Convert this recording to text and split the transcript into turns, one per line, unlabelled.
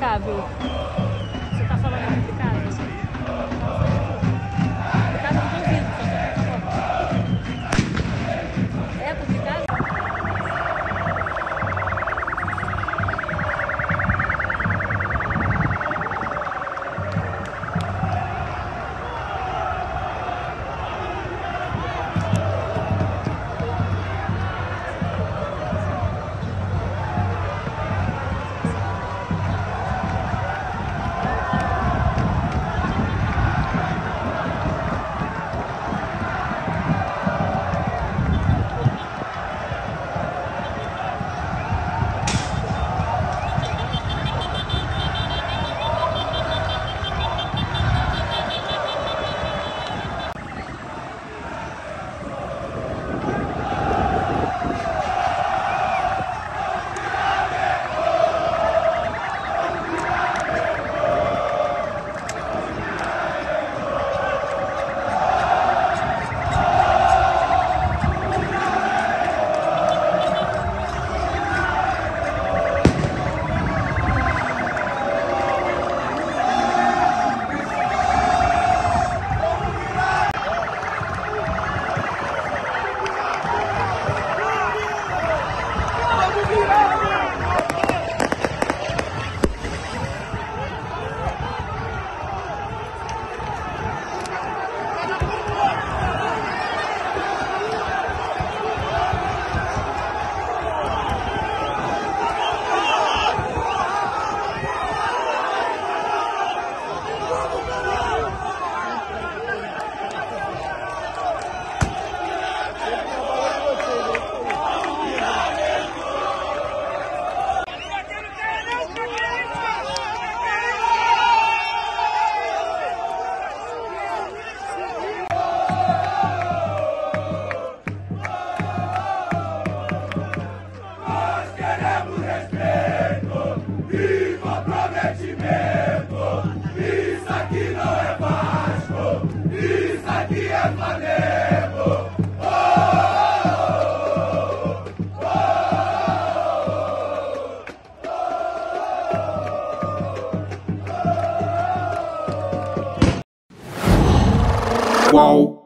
Falando
queremos respeito, viva prometimento. Isso aqui não é Vasco, isso aqui é Flamengo.
Qual?